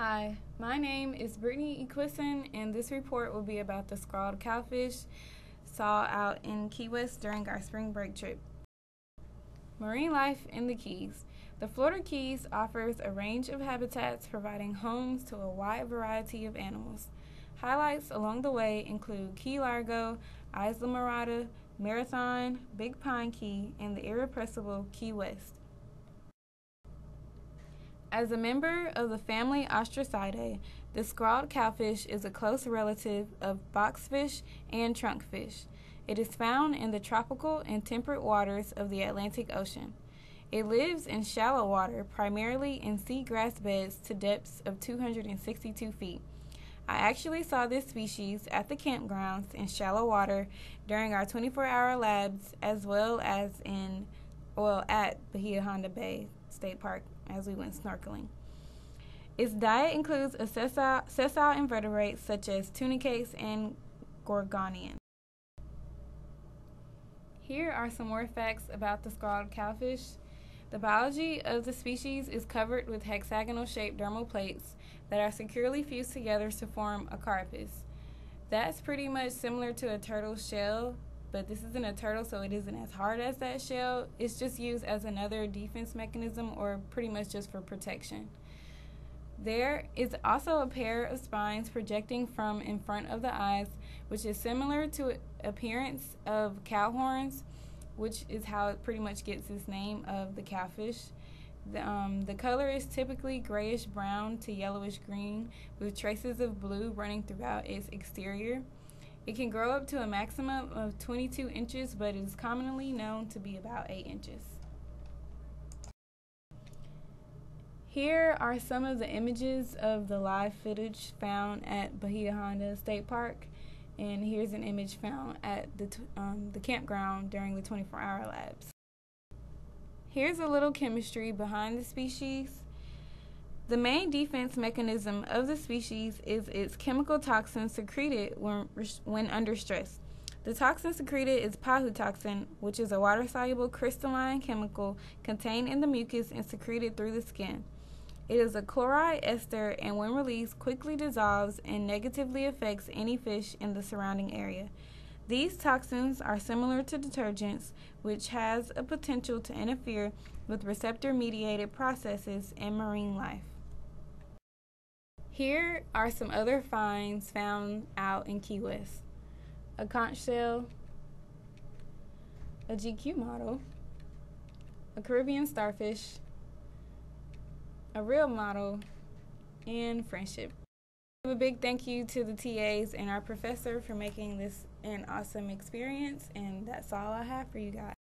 Hi, my name is Brittney Ikuesan, and this report will be about the scrawled cowfish saw out in Key West during our spring break trip. Marine life in the Keys. The Florida Keys offers a range of habitats providing homes to a wide variety of animals. Highlights along the way include Key Largo, Islamorada, Marathon, Big Pine Key, and the irrepressible Key West. As a member of the family Ostracidae, the scrawled cowfish is a close relative of boxfish and trunkfish. It is found in the tropical and temperate waters of the Atlantic Ocean. It lives in shallow water, primarily in seagrass beds to depths of 262 feet. I actually saw this species at the campgrounds in shallow water during our 24 hour labs as well as in, well, at Bahia Honda Bay State Park as we went snorkeling. Its diet includes sessile, sessile invertebrates such as tunicates and gorgonians. Here are some more facts about the scrawled cowfish. The biology of the species is covered with hexagonal shaped dermal plates that are securely fused together to form a carapace. That's pretty much similar to a turtle's shell, but this isn't a turtle, so it isn't as hard as that shell. It's just used as another defense mechanism or pretty much just for protection. There is also a pair of spines projecting from in front of the eyes, which is similar to appearance of cow horns, which is how it pretty much gets its name of the cowfish. The, um, the color is typically grayish brown to yellowish green, with traces of blue running throughout its exterior. It can grow up to a maximum of 22 inches, but is commonly known to be about 8 inches. Here are some of the images of the live footage found at Bahia Honda State Park, and here's an image found at the, um, the campground during the 24 hour labs. Here's a little chemistry behind the species. The main defense mechanism of the species is its chemical toxin secreted when, when under stress. The toxin secreted is pahutoxin, which is a water soluble crystalline chemical contained in the mucus and secreted through the skin. It is a chloride ester and, when released, quickly dissolves and negatively affects any fish in the surrounding area. These toxins are similar to detergents, which has a potential to interfere with receptor mediated processes in marine life. Here are some other finds found out in Key West a conch shell, a GQ model, a Caribbean starfish, a real model, and friendship. A big thank you to the TAs and our professor for making this an awesome experience, and that's all I have for you guys.